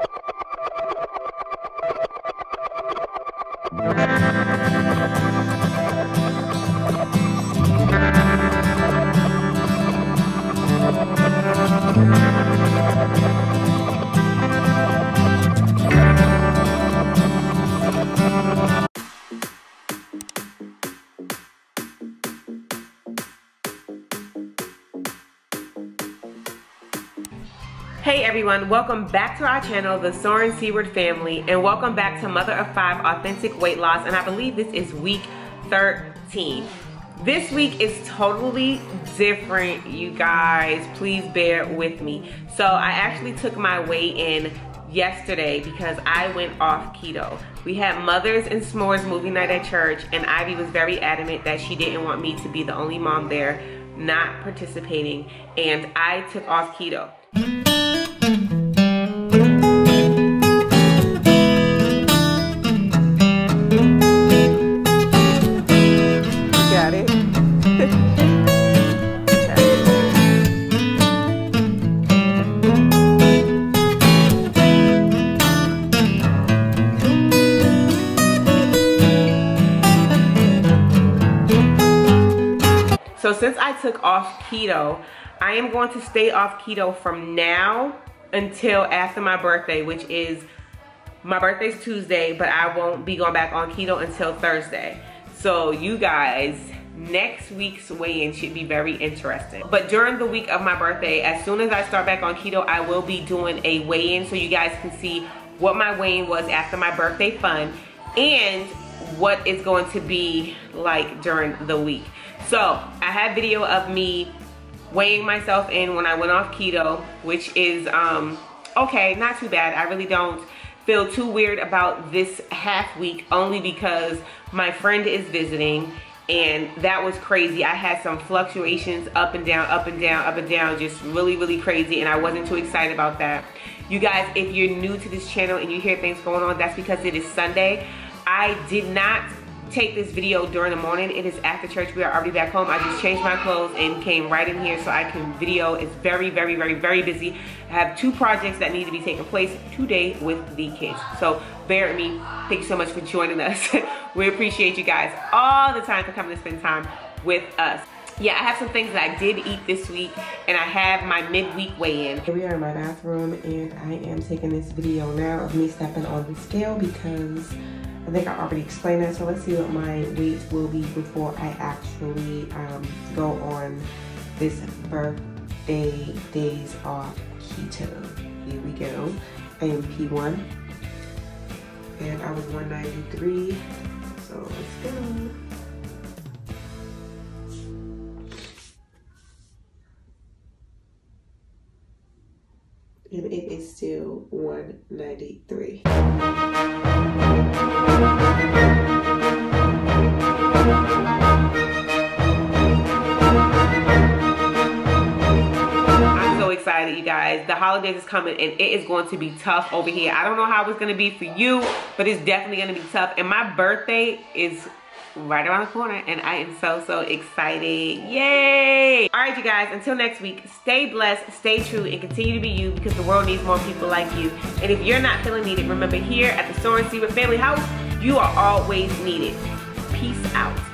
you Hey everyone, welcome back to our channel, the Soaring Seaward family, and welcome back to Mother of Five Authentic Weight Loss, and I believe this is week 13. This week is totally different, you guys. Please bear with me. So I actually took my weigh in yesterday because I went off keto. We had Mothers and S'mores movie night at church, and Ivy was very adamant that she didn't want me to be the only mom there not participating, and I took off keto. So since I took off keto, I am going to stay off keto from now until after my birthday, which is, my birthday's Tuesday, but I won't be going back on keto until Thursday. So you guys, next week's weigh-in should be very interesting. But during the week of my birthday, as soon as I start back on keto, I will be doing a weigh-in so you guys can see what my weigh-in was after my birthday fun and what it's going to be like during the week. So I had video of me weighing myself in when I went off keto, which is um, okay, not too bad. I really don't feel too weird about this half week only because my friend is visiting and that was crazy. I had some fluctuations up and down, up and down, up and down, just really, really crazy and I wasn't too excited about that. You guys, if you're new to this channel and you hear things going on, that's because it is Sunday. I did not take this video during the morning. It is after church. We are already back home. I just changed my clothes and came right in here so I can video. It's very, very, very, very busy. I have two projects that need to be taking place today with the kids. So bear with me. Thank you so much for joining us. we appreciate you guys all the time for coming to spend time with us. Yeah, I have some things that I did eat this week and I have my midweek weigh-in. Here We are in my bathroom and I am taking this video now of me stepping on the scale because I think I already explained that, so let's see what my weight will be before I actually um, go on this birthday days off keto. Here we go. I am P1, and I was 193, so let's go. and it is still 193. Excited, you guys. The holidays is coming and it is going to be tough over here. I don't know how it's going to be for you, but it's definitely going to be tough. And my birthday is right around the corner and I am so, so excited. Yay! All right, you guys, until next week, stay blessed, stay true, and continue to be you because the world needs more people like you. And if you're not feeling needed, remember here at the Soaring Seaward Family House, you are always needed. Peace out.